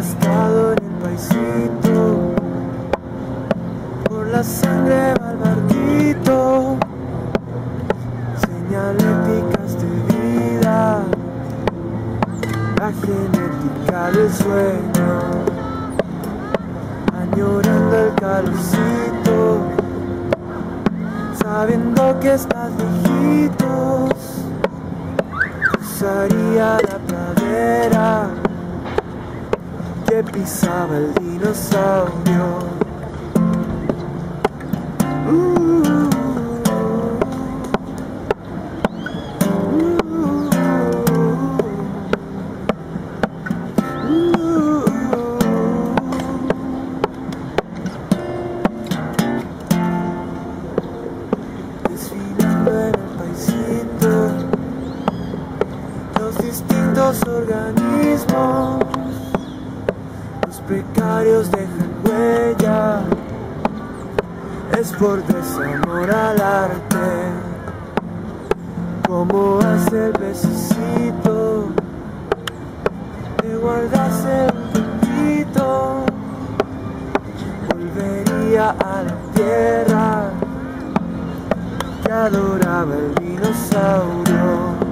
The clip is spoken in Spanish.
atascado en el paisito, por la sangre va el barquito, señaléticas de vida, la genética del sueño, añorando el calorcito, sabiendo que estás lejitos, usaría la pradera pisaba el dinosaurio. Uh, uh, en el paisito, los distintos organismos, los precarios dejan huella, es por desamor al arte, como hace el pececito, de guardarse un poquito, volvería a la tierra que adoraba el dinosaurio.